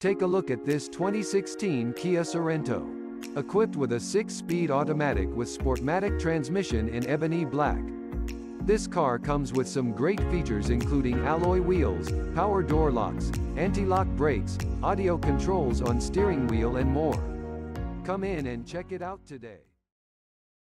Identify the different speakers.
Speaker 1: Take a look at this 2016 Kia Sorento. Equipped with a 6-speed automatic with Sportmatic transmission in ebony black. This car comes with some great features including alloy wheels, power door locks, anti-lock brakes, audio controls on steering wheel and more. Come in and check it out today.